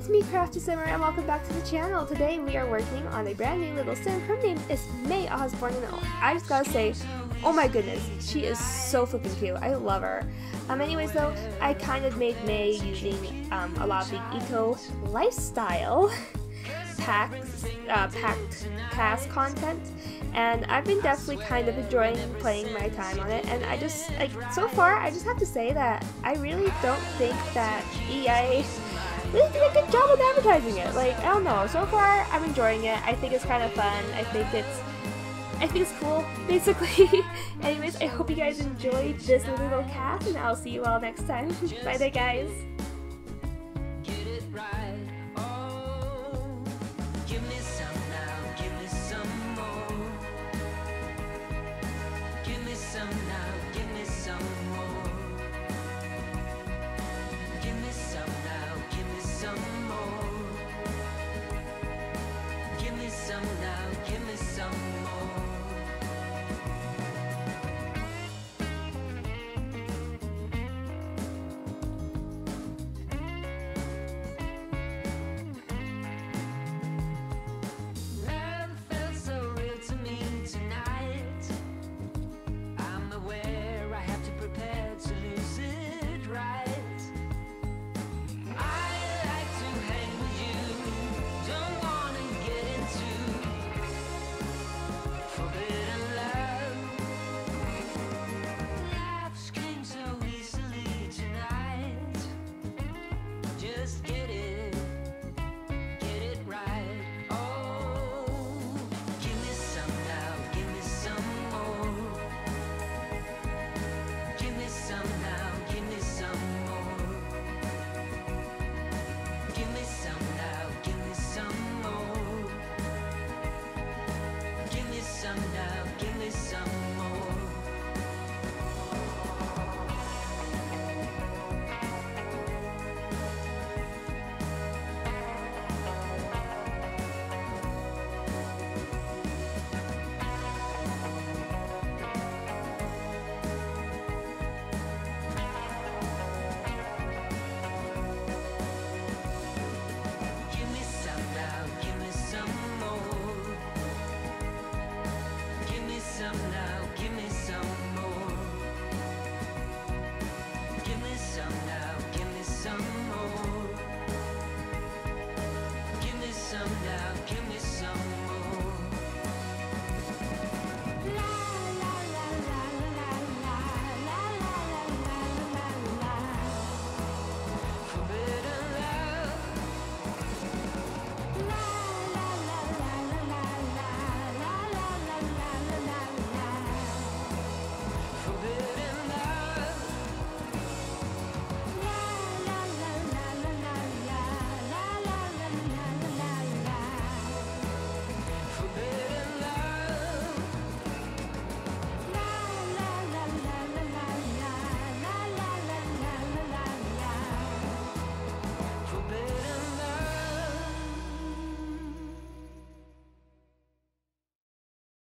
it's me Crafty Simmer and welcome back to the channel. Today we are working on a brand new little sim. Her name is Mae Osborn and I just gotta say, oh my goodness, she is so flipping cute. I love her. Um, anyways though, I kind of made Mae using um, a lot of the eco lifestyle packs, uh, packed CAS content and I've been definitely kind of enjoying playing my time on it and I just like so far I just have to say that I really don't think that EA really did a good job of advertising it. Like I don't know. So far I'm enjoying it. I think it's kind of fun. I think it's I think it's cool basically. Anyways I hope you guys enjoyed this little CAS and I'll see you all next time. Bye guys